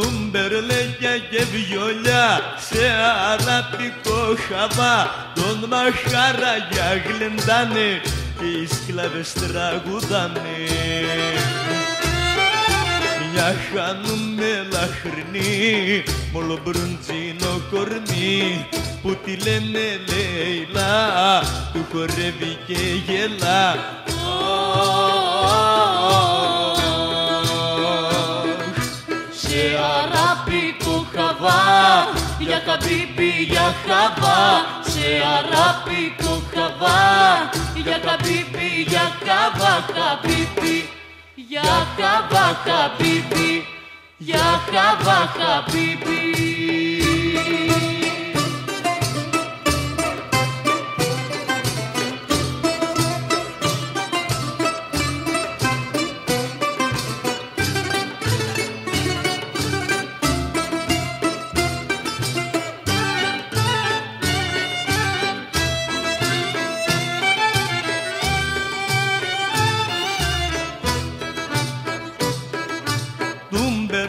τούμπερλέκια και βιολιά σε αραπικό χαβά. Τον μαχαραγιά γλεντάνε και οι σκλάβες τραγουδάνε. Μια χάνουμε λαχρινή μολομπρουντζίνο κορμί που τη λένε Λέιλα του χορεύει και γελά χαβά για καμπίπι για χαβά Σε αραπικό χαβά. Για καμπίπι για χαβά χαμπίπι Για χαβά χαμπίπι Για χαβά χαμπίπι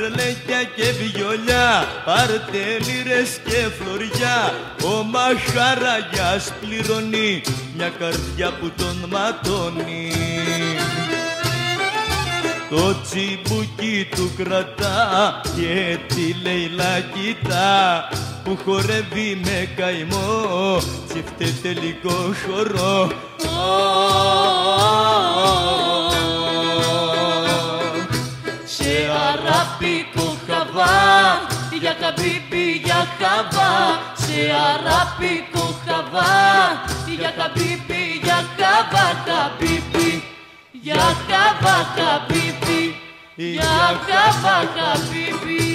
Τούμπερλέκια και βιολιά πάρτε λύρες και φλωριά ο μαχαραγιάς πληρώνει μια καρδιά που τον ματώνει το τσιμπουκί του κρατά και τη Λέιλα κοιτά που χορεύει με καημό τσιφτε τελικό χορό χαβά Σε αραπικό χαβά. Για καμπίπι για χαβά χαμπίπι Για χαβά χαμπίπι Για χαβά χαμπίπι